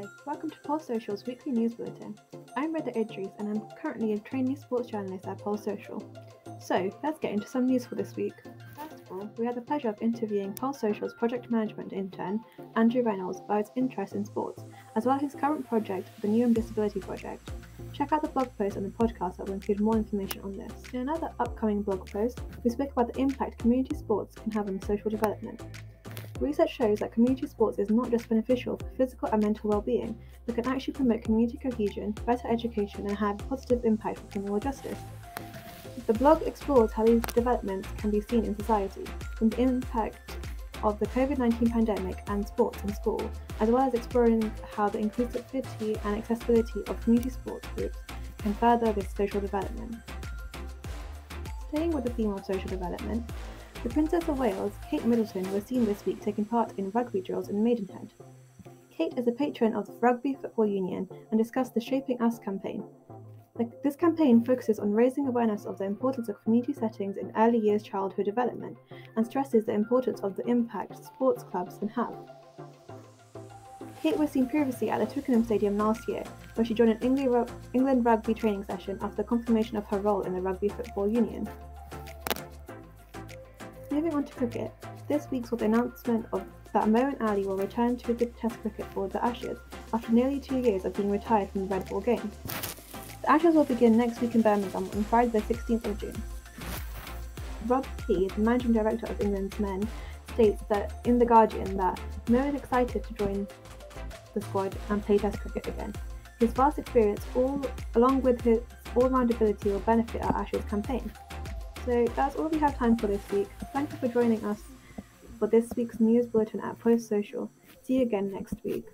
Hi, welcome to Pulse Social's weekly news bulletin. I'm Rida Idrees and I'm currently a trainee sports journalist at Pulse Social. So, let's get into some news for this week. First of all, we had the pleasure of interviewing Pulse Social's project management intern, Andrew Reynolds, about his interest in sports, as well as his current project, the Newham Disability Project. Check out the blog post and the podcast that will include more information on this. In another upcoming blog post, we spoke about the impact community sports can have on social development. Research shows that community sports is not just beneficial for physical and mental well-being, but can actually promote community cohesion, better education, and have a positive impact for criminal justice. The blog explores how these developments can be seen in society, from the impact of the COVID 19 pandemic and sports in school, as well as exploring how the inclusivity and accessibility of community sports groups can further this social development. Staying with the theme of social development, the Princess of Wales, Kate Middleton, was seen this week taking part in rugby drills in Maidenhead. Kate is a patron of the Rugby Football Union and discussed the Shaping Us campaign. This campaign focuses on raising awareness of the importance of community settings in early years childhood development and stresses the importance of the impact sports clubs can have. Kate was seen previously at the Twickenham Stadium last year, where she joined an England rugby training session after confirmation of her role in the Rugby Football Union. Moving on to cricket, this week saw the announcement of that Moeen Ali will return to the Test cricket for the Ashes after nearly two years of being retired from the red ball game. The Ashes will begin next week in Birmingham on Friday the 16th of June. Rob Key, the managing director of England's men, states that in The Guardian that Mo is excited to join the squad and play Test cricket again. His vast experience, all along with his all-round ability, will benefit our Ashes campaign. So that's all we have time for this week. Thank you for joining us for this week's news bulletin at Pulse Social. See you again next week.